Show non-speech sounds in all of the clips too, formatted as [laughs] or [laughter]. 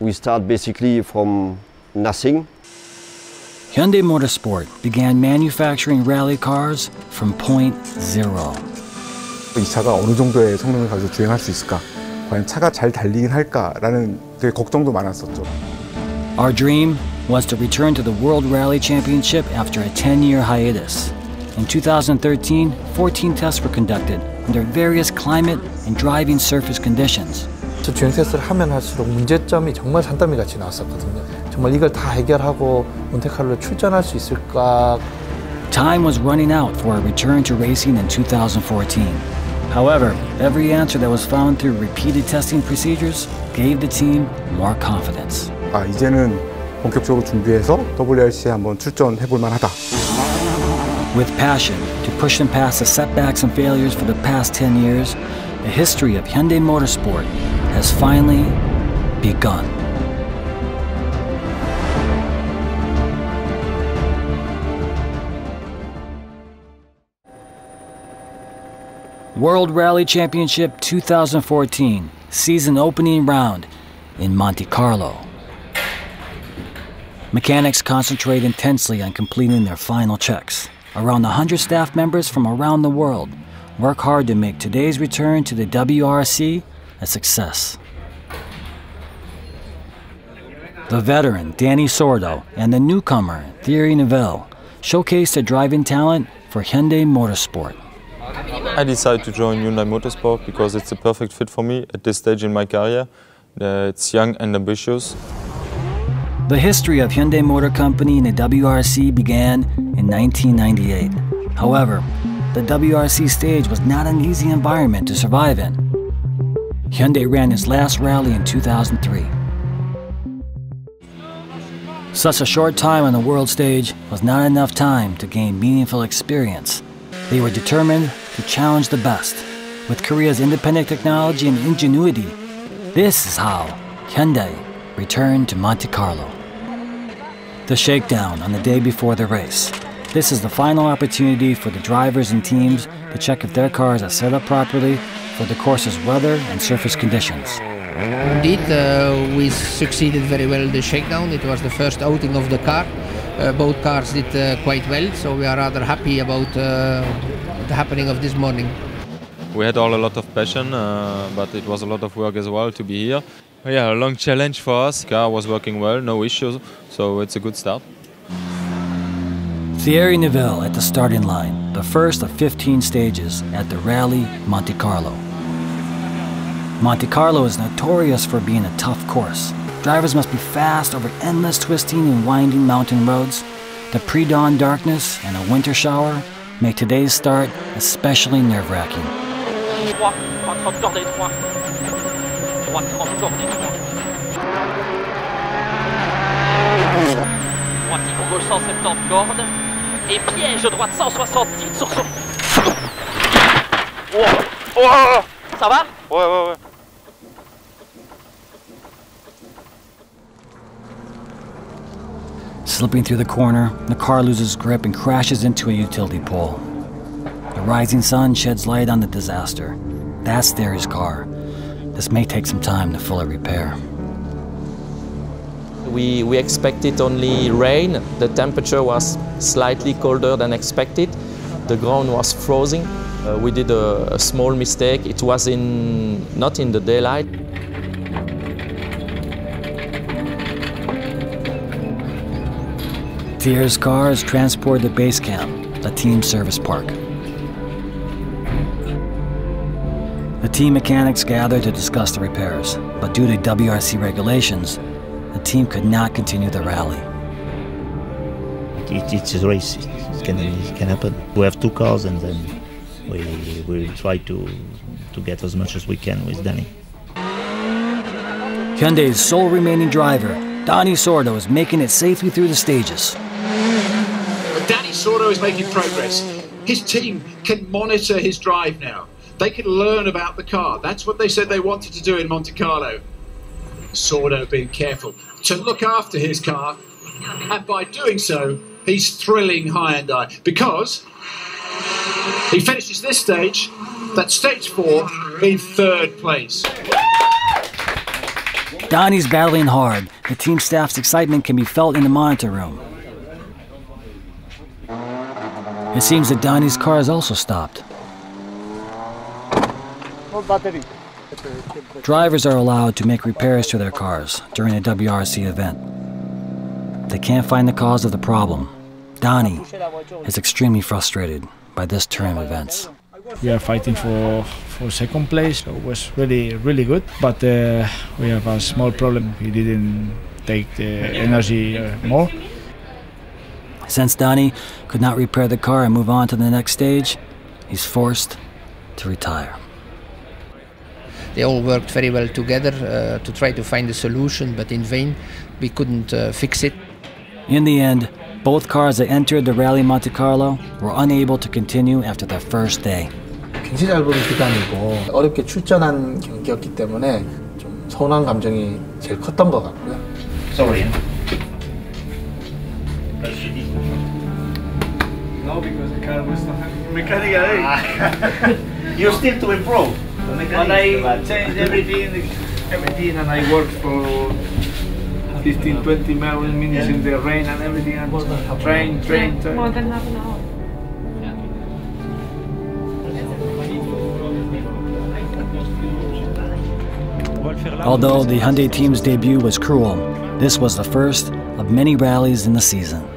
We start basically from nothing. Hyundai Motorsport began manufacturing rally cars from point zero. 이 차가 어느 정도의 성능을 가지고 주행할 수 있을까? 과연 차가 잘 달리긴 할까라는 되게 걱정도 많았었죠. Our dream was to return to the World Rally Championship after a 10-year hiatus. In 2013, 14 tests were conducted under various climate and driving surface conditions. 저 주행 테스트를 하면 할수록 문제점이 정말 산더미 같이 나왔었거든요. 정말 이걸 다 해결하고 몬테카를로 출전할 수 있을까? Time was running out for a return to racing in 2014. However, every answer that was found through repeated testing procedures gave the team more confidence. 아 이제는 본격적으로 준비해서 WRC에 한번 출전해 볼 만하다. With passion to push them past the setbacks and failures for the past 10 years, the history of Hyundai Motorsport has finally begun. World Rally Championship 2014 season opening round in Monte Carlo. Mechanics concentrate intensely on completing their final checks. Around 100 staff members from around the world work hard to make today's return to the WRC a success. The veteran Dani Sordo and the newcomer Thierry Neuville showcase their driving talent for Hyundai Motorsport. I decided to join Hyundai Motorsport because it's a perfect fit for me at this stage in my career. Uh, it's young and ambitious. The history of Hyundai Motor Company in the WRC began in 1998. However, the WRC stage was not an easy environment to survive in. Hyundai ran its last rally in 2003. Such a short time on the world stage was not enough time to gain meaningful experience. They were determined to challenge the best. With Korea's independent technology and ingenuity, this is how Hyundai returned to Monte Carlo. The shakedown on the day before the race. This is the final opportunity for the drivers and teams to check if their cars are set up properly for the course's weather and surface conditions. Indeed, uh, we succeeded very well in the shakedown. It was the first outing of the car. Uh, both cars did uh, quite well, so we are rather happy about uh, the happening of this morning. We had all a lot of passion, uh, but it was a lot of work as well to be here. Yeah, a long challenge for us. Car was working well, no issues, so it's a good start. Thierry Neuville at the starting line, the first of 15 stages at the Rally Monte Carlo. Monte Carlo is notorious for being a tough course. Drivers must be fast over endless twisting and winding mountain roads. The pre-dawn darkness and a winter shower make today's start especially gauche 170 cordes. Et piège droite 170 sur son. Oh oh, oh, oh, Ça va Ouais, ouais, ouais. Slipping through the corner, the car loses grip and crashes into a utility pole. The rising sun sheds light on the disaster. That's Thierry's car. This may take some time to fully repair. We, we expected only rain. The temperature was slightly colder than expected. The ground was frozen. Uh, we did a, a small mistake. It was in, not in the daylight. Thierry's cars transport the base camp, the team service park. The team mechanics gather to discuss the repairs, but due to WRC regulations, the team could not continue the rally. It, it's a race. It can, it can happen. We have two cars, and then we we try to to get as much as we can with Dani. Hyundai's sole remaining driver, Dani Sordo, is making it safely through the stages. Dani Sordo is making progress. His team can monitor his drive now. They can learn about the car. That's what they said they wanted to do in Monte Carlo. Sordo being careful to look after his car, and by doing so, he's thrilling Hyundai because he finishes this stage, that's stage four, in third place. Dani's battling hard. The team staff's excitement can be felt in the monitor room. It seems that Dani's car has also stopped. Drivers are allowed to make repairs to their cars during a WRC event. They can't find the cause of the problem. Dani is extremely frustrated by this turn of events. We are fighting for, for second place, so it was really, really good. But uh, we have a small problem. We didn't take the energy uh, more. Since Dani could not repair the car and move on to the next stage, he's forced to retire. They all worked very well together uh, to try to find a solution, but in vain. We couldn't uh, fix it. In the end, both cars that entered the Rally Monte Carlo were unable to continue after their first day. 굉장히 짧은 기간이고 어렵게 출전한 경기였기 때문에 좀 서운한 감정이 제일 컸던 것 같고요. Sorry. No, because the car was not mechanical. [laughs] You're still to improve. When I changed everything, everything, and I worked for 15, 20 minutes in the rain and everything, and train, train, train. More than half an hour. Although the Hyundai team's debut was cruel, this was the first of many rallies in the season.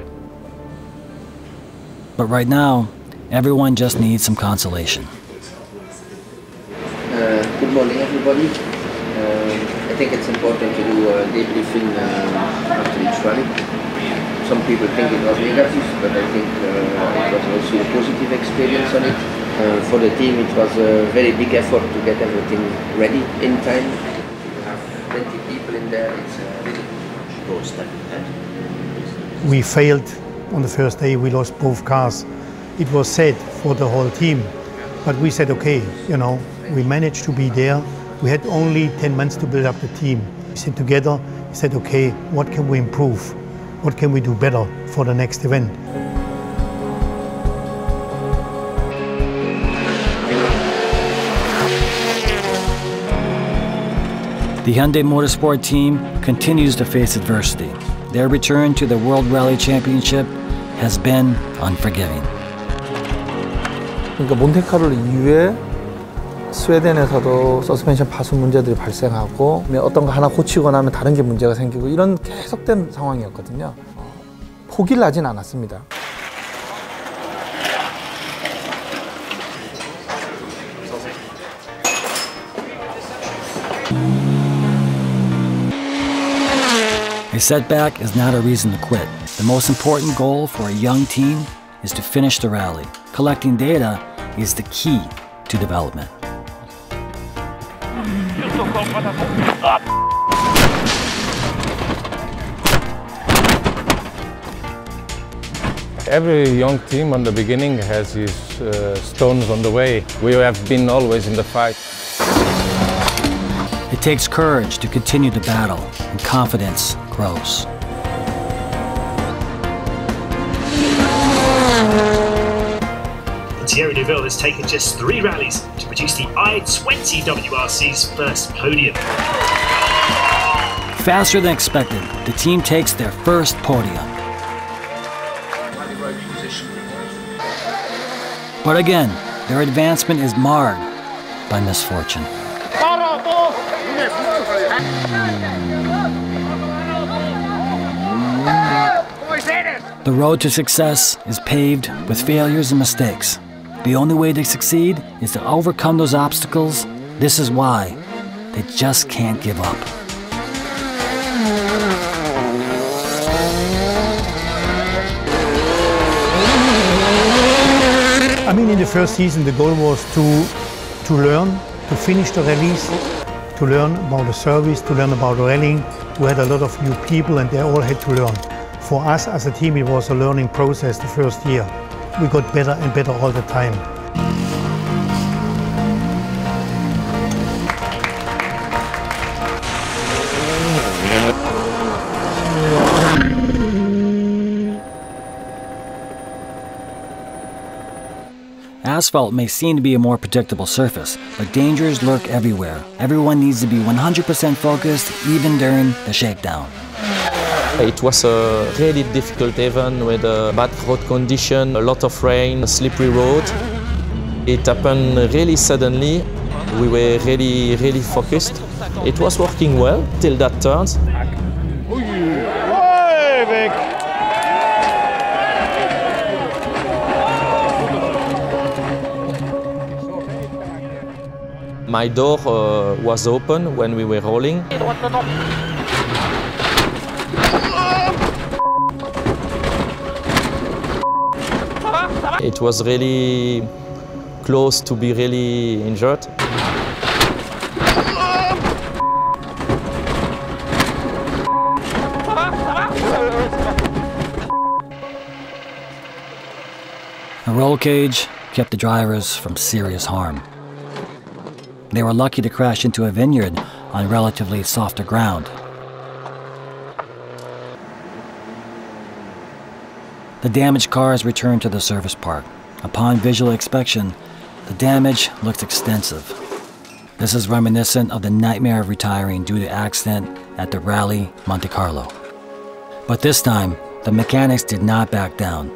But right now, everyone just needs some consolation. Uh, good morning, everybody. Uh, I think it's important to do a debriefing uh, after each rally. Some people think it was negative, but I think uh, it was also a positive experience on it. Uh, for the team, it was a very big effort to get everything ready in time. To have 20 people in there, it's uh, really step ahead. We failed on the first day, we lost both cars. It was sad for the whole team, but we said, okay, you know, we managed to be there. We had only 10 months to build up the team. We sat together, we said, okay, what can we improve? What can we do better for the next event? The Hyundai Motorsport team continues to face adversity. Their return to the World Rally Championship has been unforgiving. 그러니까 몬테카를로 이후에 스웨덴에서도 서스펜션 파손 문제들이 발생하고 어떤 거 하나 고치고 나면 다른 게 문제가 생기고 이런 계속된 상황이었거든요. 어, 포기를 하진 않았습니다. A setback is not a reason to quit. The most important goal for a young team is to finish the rally. Collecting data is the key to development. Every young team on the beginning has his uh, stones on the way. We have been always in the fight. It takes courage to continue the battle, and confidence grows. Thierry Neuville has taken just three rallies to produce the i20 WRC's first podium. Faster than expected, the team takes their first podium. But again, their advancement is marred by misfortune. The road to success is paved with failures and mistakes. The only way to succeed is to overcome those obstacles. This is why they just can't give up. I mean, in the first season, the goal was to, to learn, to finish the rallies, to learn about the service, to learn about rallying. We had a lot of new people and they all had to learn. For us as a team, it was a learning process the first year. We got better and better all the time. Asphalt may seem to be a more predictable surface, but dangers lurk everywhere. Everyone needs to be 100% focused, even during the shakedown. It was a really difficult event with a bad road condition, a lot of rain, a slippery road. It happened really suddenly. We were really, really focused. It was working well till that turn. My door uh, was open when we were rolling. It was really close to be really injured. A roll cage kept the drivers from serious harm. They were lucky to crash into a vineyard on relatively softer ground. The damaged cars returned to the service park. Upon visual inspection, the damage looks extensive. This is reminiscent of the nightmare of retiring due to accident at the Rally Monte Carlo. But this time, the mechanics did not back down.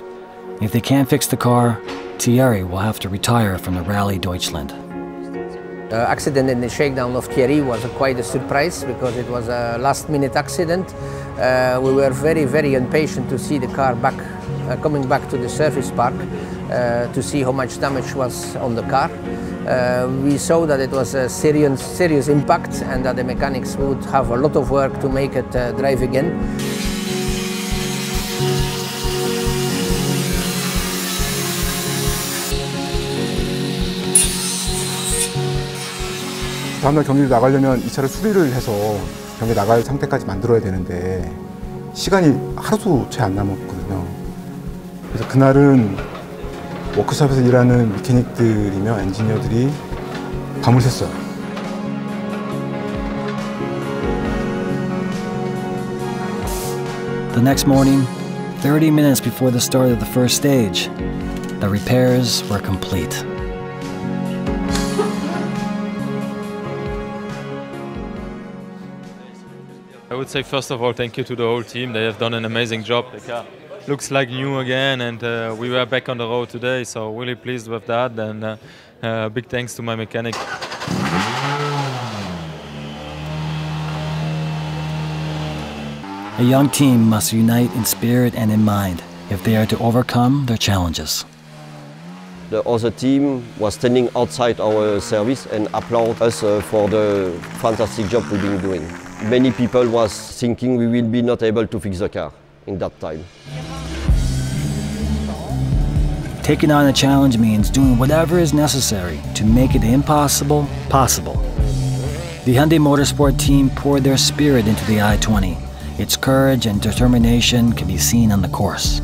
If they can't fix the car, Thierry will have to retire from the Rally Deutschland. The accident in the shakedown of Thierry was quite a surprise because it was a last minute accident. Uh, we were very, very impatient to see the car back, uh, coming back to the service park uh, to see how much damage was on the car. Uh, we saw that it was a serious, serious impact and that the mechanics would have a lot of work to make it uh, drive again. 다음날 경기를 나가려면 이 차를 수리를 해서 경기 나갈 상태까지 만들어야 되는데 시간이 하루도 채 안 남았거든요. 그래서 그날은 워크숍에서 일하는 메케닉들이며 엔지니어들이 밤을 샜어요. The next morning, 30 minutes before the start of the first stage, the repairs were complete. I would say first of all, thank you to the whole team. They have done an amazing job. The car looks like new again, and uh, we were back on the road today, so really pleased with that. And uh, uh, big thanks to my mechanic. A young team must unite in spirit and in mind if they are to overcome their challenges. The other team was standing outside our service and applaud us uh, for the fantastic job we've been doing. Many people was thinking we will be not able to fix the car in that time. Taking on a challenge means doing whatever is necessary to make it impossible possible. The Hyundai Motorsport team poured their spirit into the i20. Its courage and determination can be seen on the course.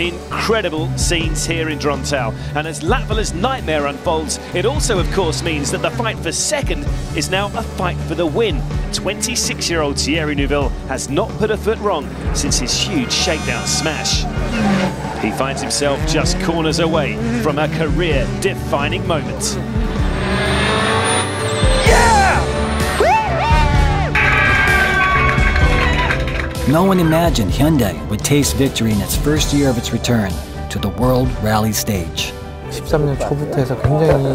Incredible scenes here in Dhrontal. And as Latvala's nightmare unfolds, it also, of course, means that the fight for second is now a fight for the win. 26 year old Thierry Neuville has not put a foot wrong since his huge shakedown smash. He finds himself just corners away from a career defining moment. No one imagined Hyundai would taste victory in its first year of its return to the World Rally stage. 13년 초부터 해서 굉장히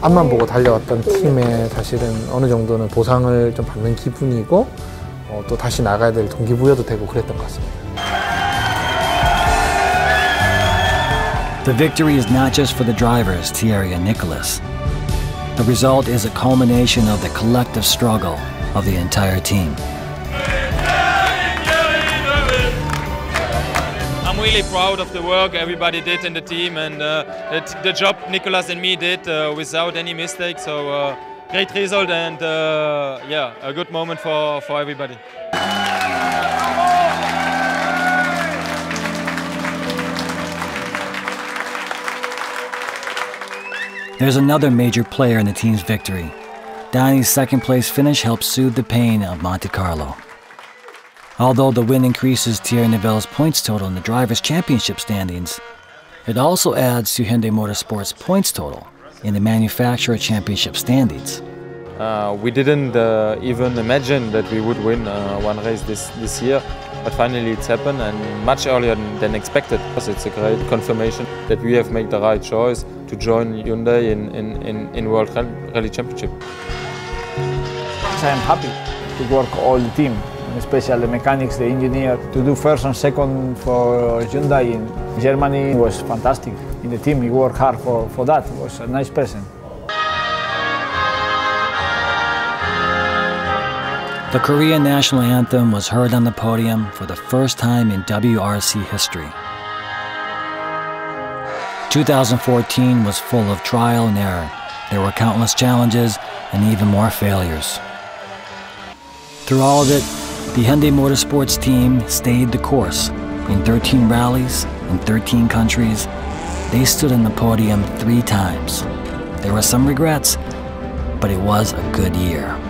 앞만 보고 달려왔던 팀에 사실은 어느 정도는 보상을 좀 받는 기분이고 어, 또 다시 나가야 될 동기부여도 되고 그랬던 것 같습니다. The victory is not just for the drivers, Thierry and Nicolas. The result is a culmination of the collective struggle of the entire team. I'm really proud of the work everybody did in the team and uh, the, job Nicolas and me did uh, without any mistakes. So uh, great result and uh, yeah, a good moment for, for everybody. There's another major player in the team's victory. Dani's second place finish helps soothe the pain of Monte Carlo. Although the win increases Thierry Neuville's points total in the Drivers' Championship standings, It also adds to Hyundai Motorsports' points total in the manufacturer championship standings. Uh, we didn't uh, even imagine that we would win uh, one race this, this year, but finally it's happened and much earlier than expected. It's a great confirmation that we have made the right choice to join Hyundai in, in, in, World Rally Championship. I am happy to work all the team, especially the mechanics, the engineer. To do first and second for Hyundai in Germany was fantastic. In the team, we worked hard for, for that. It was a nice present. The Korean national anthem was heard on the podium for the first time in WRC history. 2014 was full of trial and error. There were countless challenges and even more failures. Through all of it, the Hyundai Motorsports team stayed the course. In 13 rallies in 13 countries, they stood on the podium three times. There were some regrets, but it was a good year.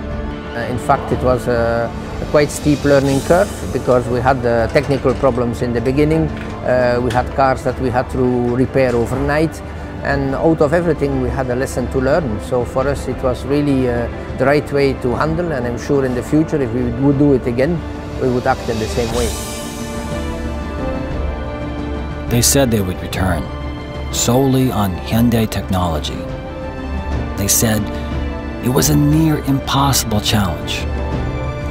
Uh, in fact, it was a, a, quite steep learning curve because we had uh, technical problems in the beginning. Uh, we had cars that we had to repair overnight and out of everything we had a lesson to learn. So for us it was really uh, the right way to handle and I'm sure in the future if we would do it again, we would act in the same way. They said they would return solely on Hyundai technology. They said it was a near impossible challenge.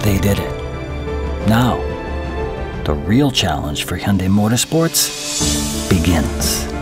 They did it. Now, the real challenge for Hyundai Motorsports begins.